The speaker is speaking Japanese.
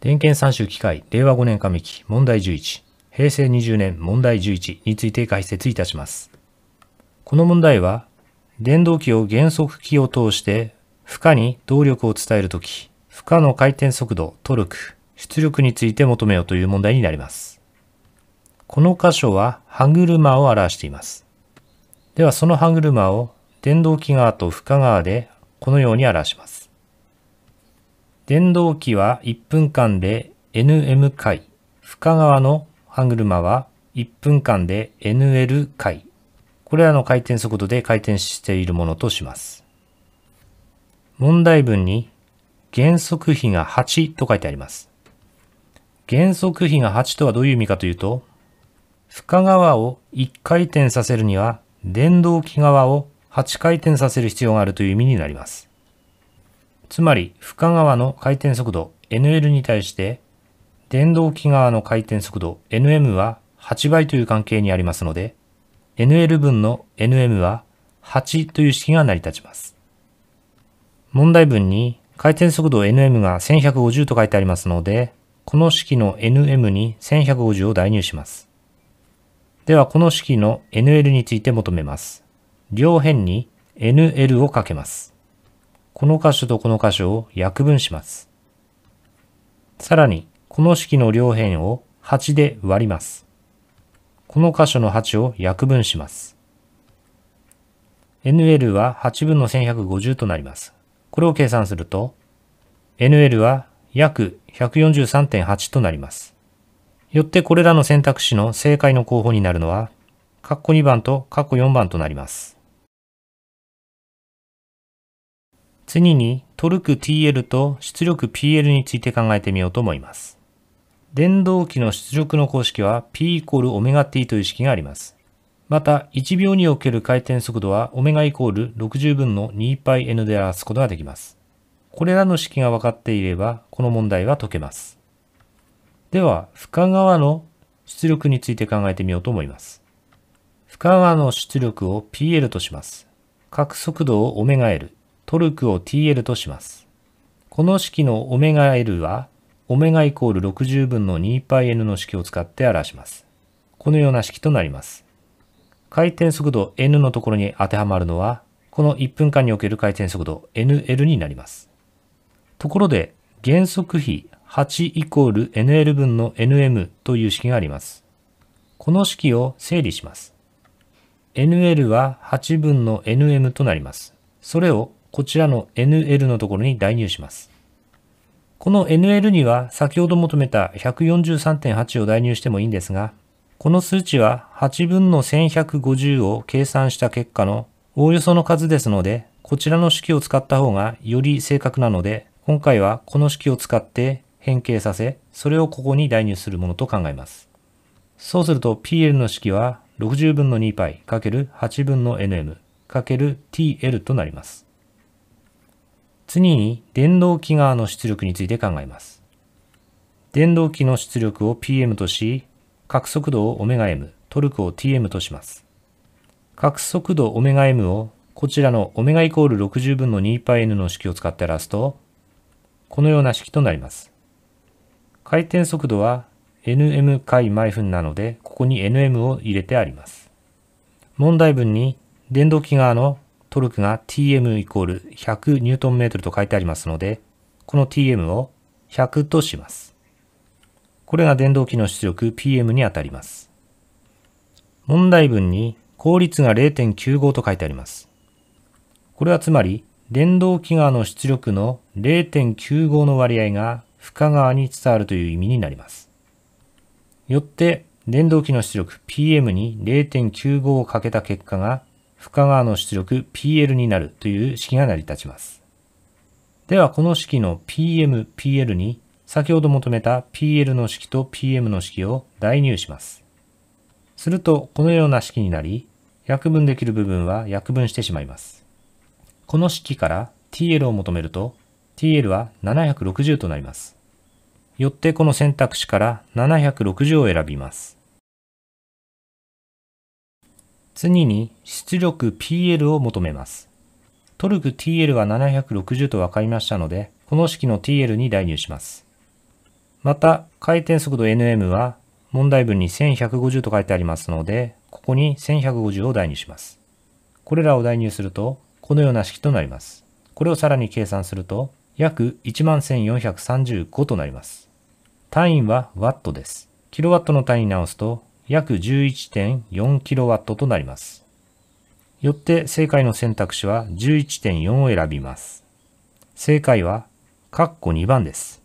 電検三種機械令和5年上期問題11平成20年問題11について解説いたします。この問題は電動機を減速機を通して負荷に動力を伝えるとき負荷の回転速度、トルク、出力について求めようという問題になります。この箇所は歯車を表しています。ではその歯車を電動機側と負荷側でこのように表します。電動機は1分間で Nm 回、負荷側の歯車は1分間で NL 回。これらの回転速度で回転しているものとします。問題文に減速比が8と書いてあります。減速比が8とはどういう意味かというと、負荷側を1回転させるには電動機側を8回転させる必要があるという意味になります。つまり、負荷側の回転速度 NL に対して、電動機側の回転速度 NM は8倍という関係にありますので、NL 分の NM は8という式が成り立ちます。問題文に回転速度 NM が1150と書いてありますので、この式の NM に1150を代入します。では、この式の NL について求めます。両辺に NL をかけます。この箇所とこの箇所を約分します。さらに、この式の両辺を8で割ります。この箇所の8を約分します。NL は8分の1150となります。これを計算すると、NL は約143.8となります。よってこれらの選択肢の正解の候補になるのは、括弧2番と括弧4番となります。次にトルク TL と出力 PL について考えてみようと思います。電動機の出力の公式は P イコールオメガ T という式があります。また、1秒における回転速度はオメガイコール60分の 2πn で表すことができます。これらの式が分かっていれば、この問題は解けます。では、負荷側の出力について考えてみようと思います。負荷側の出力を PL とします。角速度を ωL、トルクを TL とします。この式のオメガ L は、オメガイコール60分の 2πn の式を使って表します。このような式となります。回転速度 n のところに当てはまるのは、この1分間における回転速度 nl になります。ところで、減速比8イコール nl 分の nm という式があります。この式を整理します。nl は8分の nm となります。それをこちらの NL のところに代入します。この NL には先ほど求めた143.8を代入してもいいんですが、この数値は8分の1150を計算した結果のおおよその数ですので、こちらの式を使った方がより正確なので、今回はこの式を使って変形させ、それをここに代入するものと考えます。そうすると PL の式は60分の 2π かける8分の nm かける TL となります。次に電動機側の出力について考えます。電動機の出力を PM とし、角速度を ωm、トルクを TM とします。角速度 ωm をこちらの ω イコール60分の 2πn の式を使って表すと、このような式となります。回転速度は nm 回毎分なので、ここに nm を入れてあります。問題文に電動機側の トルクが tm イコール100ニュートンメートルと書いてありますので、この tm を100とします。これが電動機の出力 PM にあたります。問題文に効率が0.95と書いてあります。これはつまり、電動機側の出力の0.95の割合が負荷側に伝わるという意味になります。よって、電動機の出力 PM に0.95をかけた結果が負荷側の出力 PL になるという式が成り立ちます。では、この式の PM、PL に先ほど求めた PL の式と PM の式を代入します。すると、このような式になり、約分できる部分は約分してしまいます。この式から TL を求めると、TL は760となります。よってこの選択肢から760を選びます。次に出力 PL を求めます。トルク TL は760と分かりましたので、この式の TL に代入します。また、回転速度 nm は問題文に1150と書いてありますので、ここに1150を代入します。これらを代入すると、このような式となります。これをさらに計算すると、約11,435となります。単位はワットです。キロワットの単位に直すと、約 11.4kW となります。よって正解の選択肢は11.4を選びます。正解は、カッコ2番です。